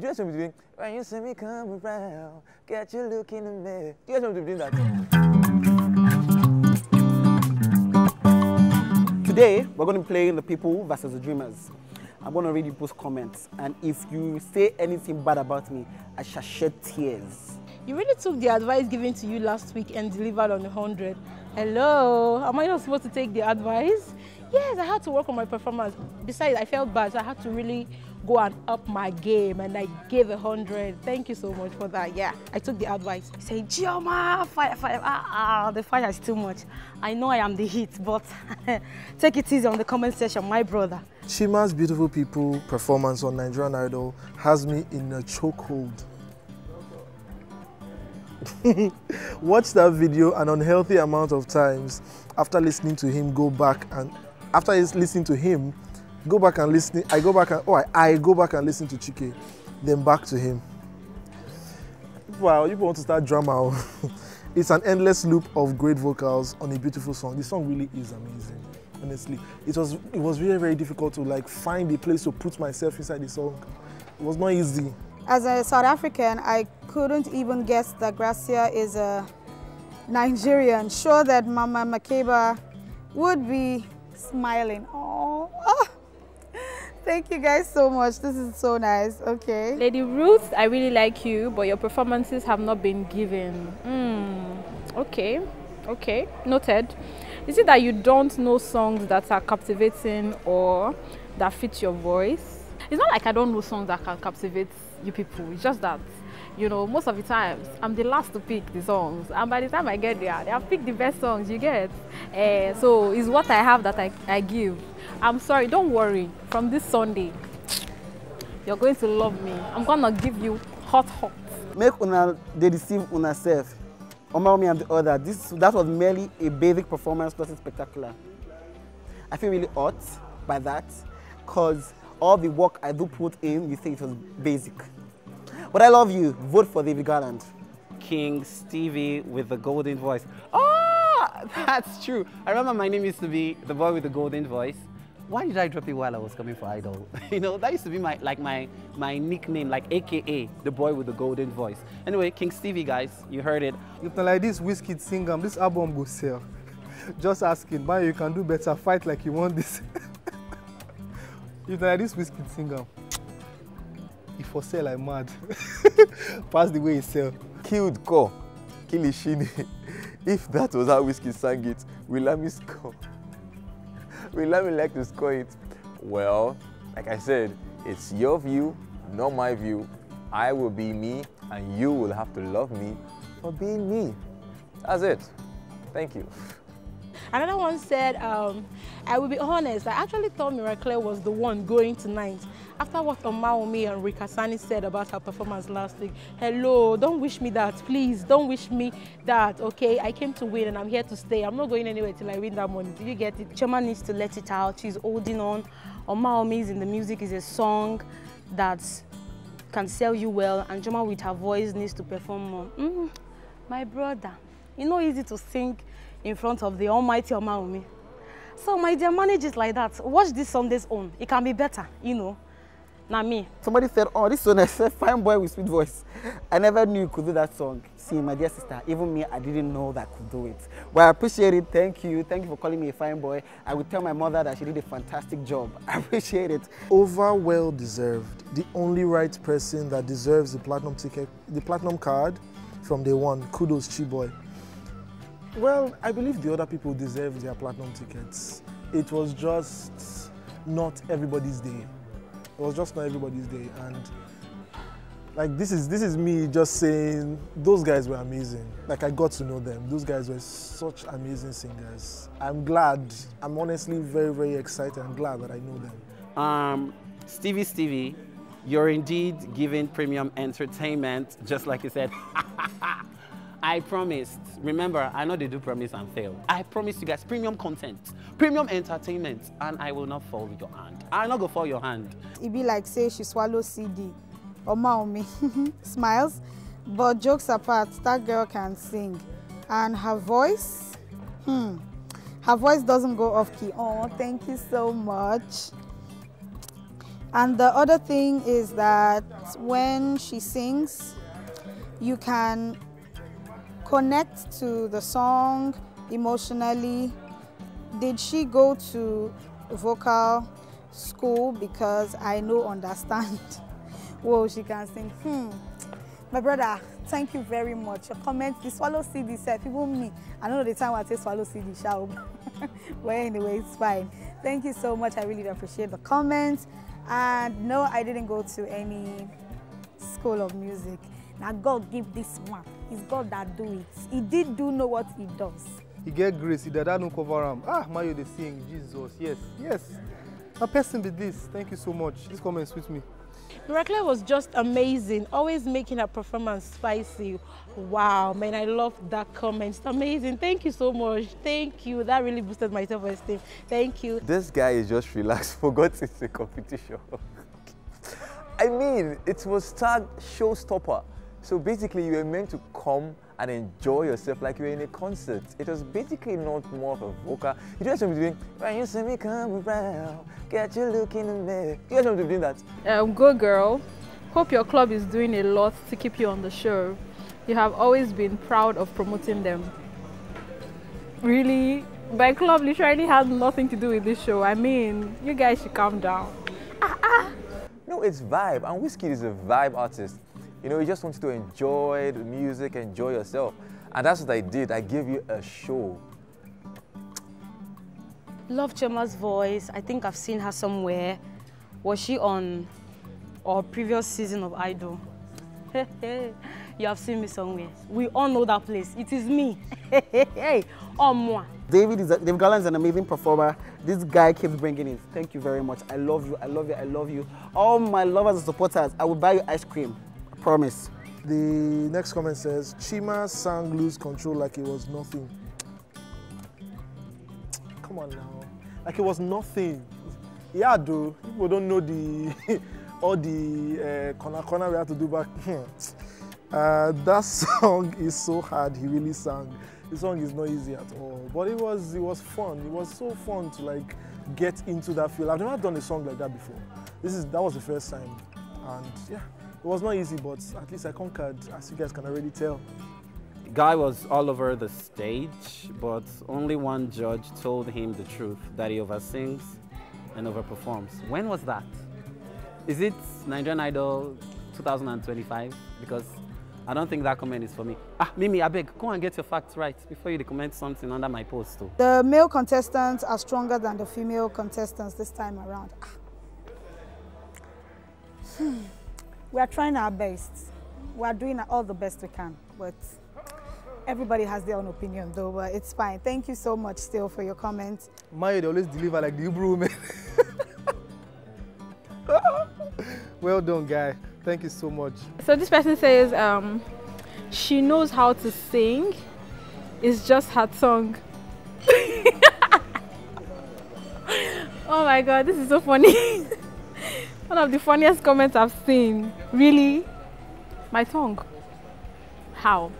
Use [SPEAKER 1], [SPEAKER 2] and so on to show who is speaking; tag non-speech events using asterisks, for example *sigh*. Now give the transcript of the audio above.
[SPEAKER 1] You guys to doing, when you see me come around, get you look in the mirror. You guys be doing that? Today, we're going to playing the people versus the dreamers. I'm going to read people's comments, and if you say anything bad about me, I shall shed tears.
[SPEAKER 2] You really took the advice given to you last week and delivered on 100. Hello, am I not supposed to take the advice? Yes, I had to work on my performance. Besides, I felt bad, so I had to really go and up my game and I gave a 100. Thank you so much for that. Yeah, I took the advice.
[SPEAKER 3] Said, Gioma, fire, fire, ah, ah, the fire is too much. I know I am the heat, but *laughs* take it easy on the comment section, my brother.
[SPEAKER 4] Chima's Beautiful People performance on Nigerian Idol has me in a chokehold. *laughs* Watch that video an unhealthy amount of times after listening to him go back and after listening to him go back and listen I go back and oh I, I go back and listen to Chike then back to him. Wow, you want to start drama. oh. *laughs* it's an endless loop of great vocals on a beautiful song. The song really is amazing. Honestly, it was it was really very difficult to like find a place to put myself inside the song. It was not easy.
[SPEAKER 5] As a South African, I couldn't even guess that Gracia is a Nigerian. Sure that Mama Makeba would be smiling. Thank you guys so much. This is so nice. Okay.
[SPEAKER 2] Lady Ruth, I really like you, but your performances have not been given. Mm, okay, okay, noted. Is it that you don't know songs that are captivating or that fit your voice? It's not like I don't know songs that can captivate you people. It's just that, you know, most of the times I'm the last to pick the songs, and by the time I get there, they have picked the best songs you get. Uh, so it's what I have that I, I give. I'm sorry, don't worry. From this Sunday, you're going to love me. I'm gonna give you hot, hot.
[SPEAKER 1] Make una they deceive una self. Oma me and the other. This that was merely a basic performance, nothing spectacular. I feel really hot by that, cause all the work I do put in, you think it was basic. But I love you. Vote for David Garland.
[SPEAKER 6] King Stevie with the golden voice. Oh, that's true. I remember my name used to be the boy with the golden voice. Why did I drop it while I was coming for Idol? *laughs* you know, that used to be my like my my nickname, like AKA the boy with the golden voice. Anyway, King Stevie, guys, you heard it.
[SPEAKER 4] If not like this whiskey sing um, this album go sell. *laughs* Just asking, man, you can do better. Fight like you want this. *laughs* if not like this whiskey sing he for sell like mad. *laughs* Pass the way he sell.
[SPEAKER 7] Killed Ko, Kilishini. *laughs* If that was how Wizkid sang it, will let me score? *laughs* Will let me like to score it? Well, like I said, it's your view, not my view. I will be me, and you will have to love me for being me. That's it. Thank you.
[SPEAKER 2] Another one said, um, I will be honest, I actually thought Miracle was the one going tonight. After what Omawumi and Rikasani said about her performance last week, hello, don't wish me that, please, don't wish me that, okay? I came to win and I'm here to stay. I'm not going anywhere till I win that money. Did you get it?
[SPEAKER 3] Chema needs to let it out. She's holding on. Omawumi's in the music is a song that can sell you well, and Chema with her voice needs to perform more. Mm, my brother, you know easy to sing in front of the almighty Omawumi. So my dear, manage it like that. Watch this Sunday's own. It can be better, you know. Now me.
[SPEAKER 1] Somebody said, oh, this one is a fine boy with sweet voice. I never knew you could do that song. See, my dear sister, even me, I didn't know that I could do it. Well, I appreciate it. Thank you. Thank you for calling me a fine boy. I will tell my mother that she did a fantastic job. *laughs* I appreciate it.
[SPEAKER 4] Over well deserved. The only right person that deserves the platinum ticket, the platinum card from day one. Kudos, Chiboy. Well, I believe the other people deserve their platinum tickets. It was just not everybody's day. It was just not everybody's day, and like this is this is me just saying those guys were amazing. Like I got to know them. Those guys were such amazing singers. I'm glad. I'm honestly very very excited. I'm glad that I know them.
[SPEAKER 6] Um, Stevie Stevie, you're indeed giving premium entertainment, just like you said. *laughs* I promised. Remember, I know they do promise and fail. I promise you guys premium content, premium entertainment, and I will not fall with your hand. I'll not go fall your hand.
[SPEAKER 5] It be like say she swallow CD. Omawumi *laughs* smiles. But jokes apart, that girl can sing. And her voice, hmm, her voice doesn't go off key. Oh, thank you so much. And the other thing is that when she sings, you can connect to the song emotionally. Did she go to vocal school? Because I know understand. *laughs* Whoa, she can sing. Hmm. My brother, thank you very much. Your comment, the swallow CD self, even me. I know the time I say swallow CD shout. *laughs* well, anyway, it's fine. Thank you so much. I really appreciate the comments. And no, I didn't go to any school of music. Now God give this one. It's God that do it. He did do know what he does.
[SPEAKER 8] He get grace, he did no cover am. Ah, Mayo they sing, Jesus, yes, yes. A person be this. Thank you so much. This comment sweet me.
[SPEAKER 3] Miracle was just amazing, always making her performance spicy. Wow, man, I love that comment. It's amazing. Thank you so much. Thank you. That really boosted my self-esteem. Thank you.
[SPEAKER 7] This guy is just relaxed, *laughs* forgot it's a competition. *laughs* I mean, it was tagged showstopper. So basically, you were meant to come and enjoy yourself like you were in a concert. It was basically not more of a vocal. You just want to be doing, when you see me come around, get you looking in the mirror. You just want to be doing that.
[SPEAKER 2] Um, go girl. Hope your club is doing a lot to keep you on the show. You have always been proud of promoting them. Really? My club literally has nothing to do with this show. I mean, you guys should calm down. Ah, ah.
[SPEAKER 7] No, it's vibe, and Wizkid is a vibe artist. You know, you just want to enjoy the music, enjoy yourself. And that's what I did. I gave you a show.
[SPEAKER 3] Love Chema's voice. I think I've seen her somewhere. Was she on our previous season of Idol? *laughs* you have seen me somewhere. We all know that place. It is me. *laughs* hey, oh moi.
[SPEAKER 1] David is a, David Garland is an amazing performer. This guy keeps bringing it. Thank you very much. I love you. I love you. I love you. All my lovers and supporters, I will buy you ice cream. Promise.
[SPEAKER 4] The next comment says, Chima sang lose control like it was nothing. Come on now. Like it was nothing. Yeah, though. People don't know the *laughs* all the uh, corner corner we had to do back. *laughs* uh, that song *laughs* is so hard. He really sang. The song is not easy at all, but it was it was fun. It was so fun to like get into that feel. I've never done a song like that before. This is that was the first time, and yeah, it was not easy, but at least I conquered, as you guys can already tell.
[SPEAKER 6] Guy was all over the stage, but only one judge told him the truth that he oversings and overperforms. When was that? Is it Nigerian Idol 2025? Because I don't think that comment is for me. Ah, Mimi, I beg, go and get your facts right before you comment something under my post. Too.
[SPEAKER 5] The male contestants are stronger than the female contestants this time around. Ah. Hmm. We are trying our best. We are doing all the best we can, but everybody has their own opinion though, but it's fine. Thank you so much still for your comments.
[SPEAKER 8] Mayo, they always deliver like the Hebrew woman. *laughs* well done, guy. Thank you so much.
[SPEAKER 2] So this person says um, she knows how to sing. It's just her tongue. *laughs* oh my god, this is so funny. *laughs* One of the funniest comments I've seen. Really? My tongue. How?